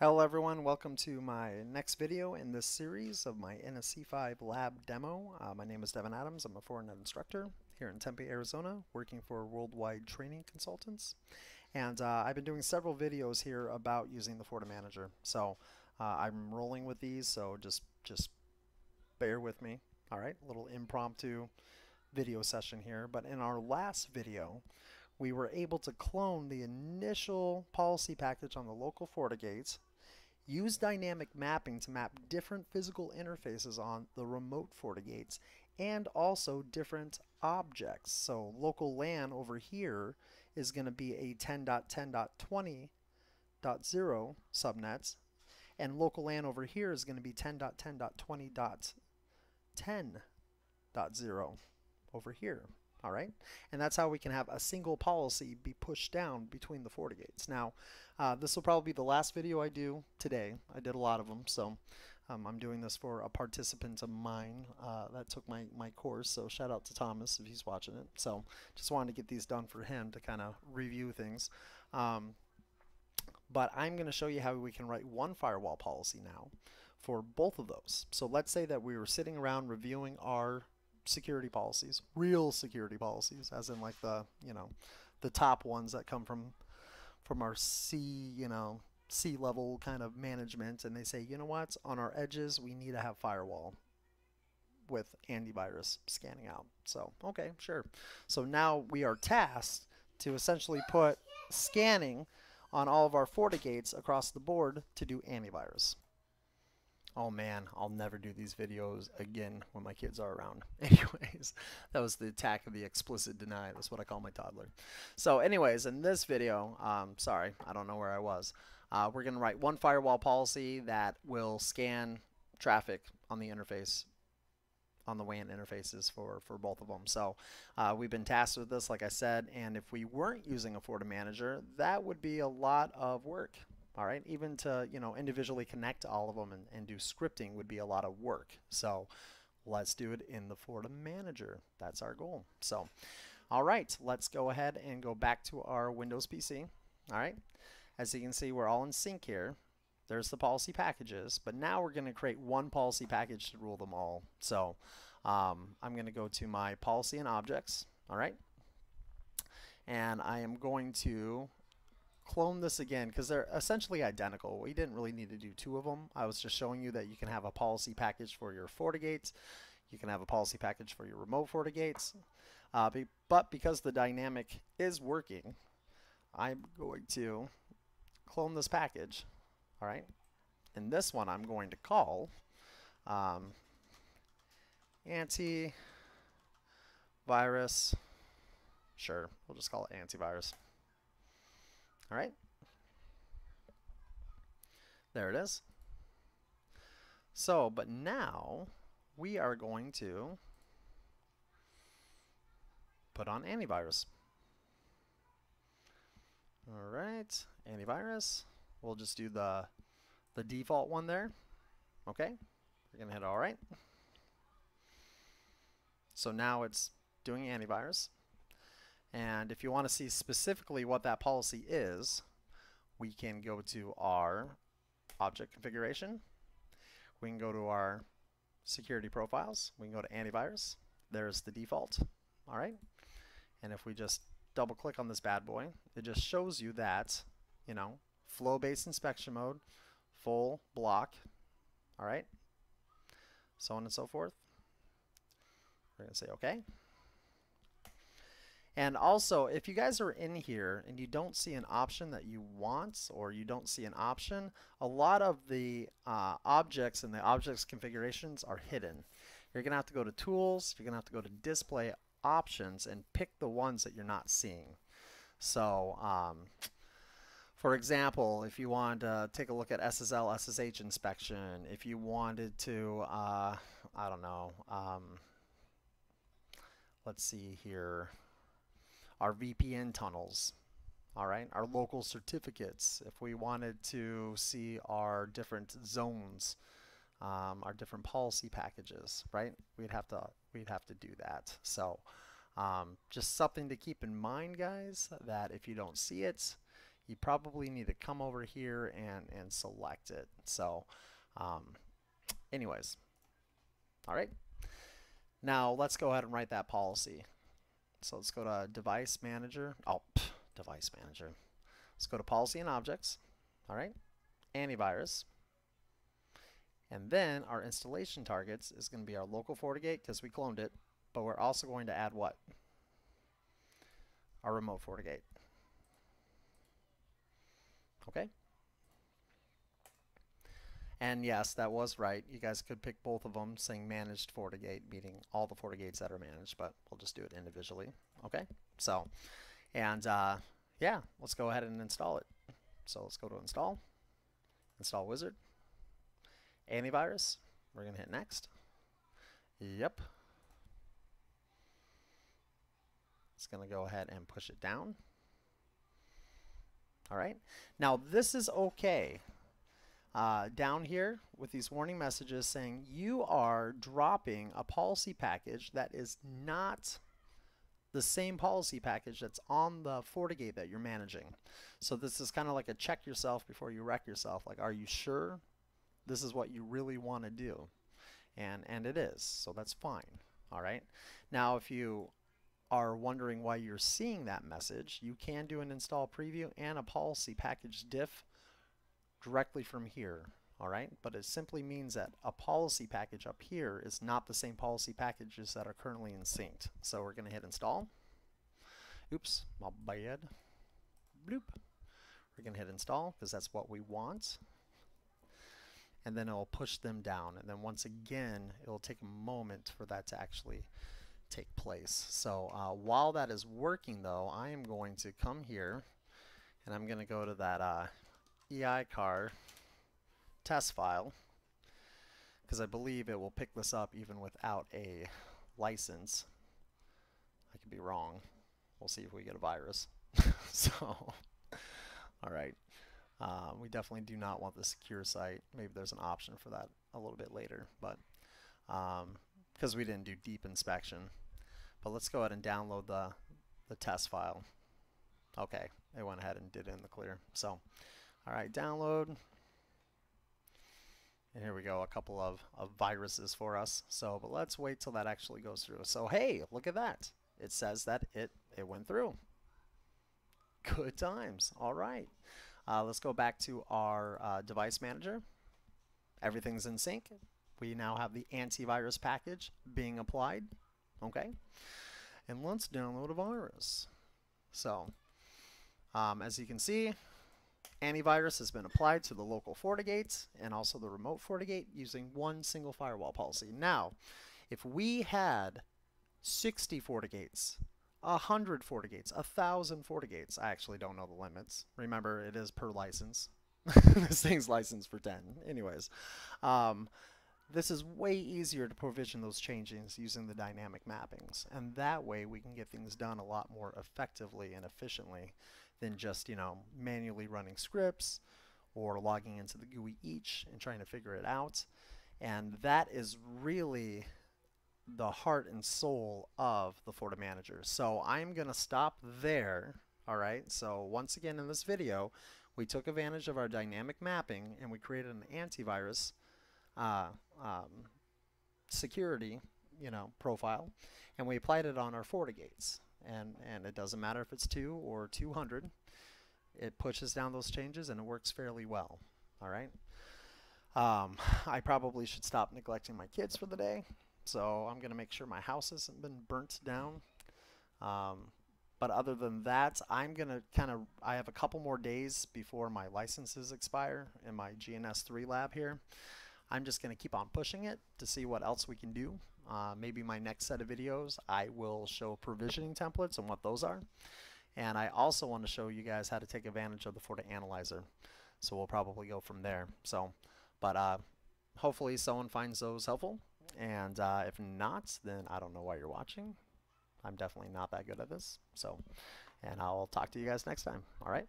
Hello everyone, welcome to my next video in this series of my NSE5 lab demo. Uh, my name is Devin Adams, I'm a FortiNet instructor here in Tempe, Arizona, working for Worldwide Training Consultants. And uh, I've been doing several videos here about using the FortiManager. So uh, I'm rolling with these, so just, just bear with me. Alright, a little impromptu video session here. But in our last video, we were able to clone the initial policy package on the local FortiGates Use dynamic mapping to map different physical interfaces on the remote FortiGates and also different objects. So local LAN over here is going to be a 10.10.20.0 subnets and local LAN over here is going to be 10.10.20.10.0 over here all right? And that's how we can have a single policy be pushed down between the FortiGates now uh, this will probably be the last video I do today. I did a lot of them so um, I'm doing this for a participant of mine uh, that took my, my course so shout out to Thomas if he's watching it. So just wanted to get these done for him to kind of review things. Um, but I'm going to show you how we can write one firewall policy now for both of those. So let's say that we were sitting around reviewing our security policies, real security policies, as in like the you know the top ones that come from from our C you know C level kind of management, and they say you know what on our edges we need to have firewall with antivirus scanning out. So okay, sure. So now we are tasked to essentially put scanning on all of our FortiGates across the board to do antivirus. Oh man, I'll never do these videos again when my kids are around. Anyways, that was the attack of the explicit deny. That's what I call my toddler. So anyways, in this video, um, sorry, I don't know where I was. Uh, we're going to write one firewall policy that will scan traffic on the interface on the WAN interfaces for, for both of them. So uh, we've been tasked with this, like I said, and if we weren't using a FortiManager, that would be a lot of work all right? Even to you know individually connect all of them and, and do scripting would be a lot of work. So let's do it in the FortiManager that's our goal. So all right let's go ahead and go back to our Windows PC all right? As you can see we're all in sync here. There's the policy packages but now we're going to create one policy package to rule them all. So um, I'm going to go to my policy and objects. All right? And I am going to clone this again because they're essentially identical. We didn't really need to do two of them. I was just showing you that you can have a policy package for your FortiGates. You can have a policy package for your remote FortiGates. Uh, be, but because the dynamic is working, I'm going to clone this package. All right. And this one I'm going to call um, antivirus. Sure, we'll just call it antivirus. All right. There it is. So, but now we are going to put on antivirus. All right, antivirus. We'll just do the the default one there. Okay, we're gonna hit all right. So now it's doing antivirus. And if you want to see specifically what that policy is, we can go to our object configuration. We can go to our security profiles. We can go to antivirus. There's the default. All right. And if we just double click on this bad boy, it just shows you that, you know, flow-based inspection mode, full block. All right. So on and so forth. We're going to say OK. And also, if you guys are in here and you don't see an option that you want or you don't see an option, a lot of the uh, objects and the objects configurations are hidden. You're going to have to go to Tools, you're going to have to go to Display Options and pick the ones that you're not seeing. So, um, for example, if you want to take a look at SSL SSH inspection, if you wanted to, uh, I don't know, um, let's see here our VPN tunnels, all right, our local certificates, if we wanted to see our different zones, um, our different policy packages, right? We'd have to we'd have to do that. So um, just something to keep in mind, guys, that if you don't see it, you probably need to come over here and, and select it. So um, anyways, all right. Now let's go ahead and write that policy. So let's go to device manager. Oh, pff, device manager. Let's go to policy and objects. All right. Antivirus. And then our installation targets is going to be our local FortiGate because we cloned it. But we're also going to add what? Our remote FortiGate. Okay. And yes, that was right. You guys could pick both of them saying managed FortiGate, meaning all the FortiGates that are managed, but we'll just do it individually. Okay, so, and uh, yeah, let's go ahead and install it. So let's go to install, install wizard, antivirus, we're gonna hit next. Yep. It's gonna go ahead and push it down. All right, now this is okay uh, down here with these warning messages saying you are dropping a policy package that is not the same policy package that's on the FortiGate that you're managing. So this is kind of like a check yourself before you wreck yourself. Like, are you sure this is what you really want to do? And, and it is, so that's fine. All right. Now, if you are wondering why you're seeing that message, you can do an install preview and a policy package diff directly from here. All right, but it simply means that a policy package up here is not the same policy packages that are currently in synced. So we're going to hit install. Oops, my bad. Bloop. We're going to hit install because that's what we want. And then it'll push them down. And then once again, it'll take a moment for that to actually take place. So uh, while that is working though, I am going to come here and I'm going to go to that uh, EICAR test file because I believe it will pick this up even without a license. I could be wrong. We'll see if we get a virus. so, all right. Uh, we definitely do not want the secure site. Maybe there's an option for that a little bit later, but because um, we didn't do deep inspection. But let's go ahead and download the, the test file. Okay, they went ahead and did it in the clear. So, all right, download. And here we go, a couple of, of viruses for us. So, but let's wait till that actually goes through. So, hey, look at that. It says that it, it went through. Good times. All right. Uh, let's go back to our uh, device manager. Everything's in sync. We now have the antivirus package being applied. Okay. And let's download a virus. So, um, as you can see, Antivirus has been applied to the local FortiGates and also the remote FortiGate using one single firewall policy. Now, if we had 60 FortiGates, 100 FortiGates, 1,000 FortiGates, I actually don't know the limits. Remember, it is per license. this thing's licensed for 10. Anyways, um, this is way easier to provision those changes using the dynamic mappings. And that way we can get things done a lot more effectively and efficiently than just, you know, manually running scripts or logging into the GUI each and trying to figure it out. And that is really the heart and soul of the FortiManager. So I'm going to stop there. All right. So once again in this video, we took advantage of our dynamic mapping and we created an antivirus uh, um, security, you know, profile, and we applied it on our FortiGates and, and it doesn't matter if it's 2 or 200. It pushes down those changes and it works fairly well. All right. Um, I probably should stop neglecting my kids for the day. So I'm going to make sure my house hasn't been burnt down. Um, but other than that, I'm going to kind of, I have a couple more days before my licenses expire in my GNS3 lab here. I'm just going to keep on pushing it to see what else we can do. Uh, maybe my next set of videos I will show provisioning templates and what those are. And I also want to show you guys how to take advantage of the FortiAnalyzer. So we'll probably go from there. So, but uh, hopefully someone finds those helpful. And uh, if not, then I don't know why you're watching. I'm definitely not that good at this. So, and I'll talk to you guys next time. All right.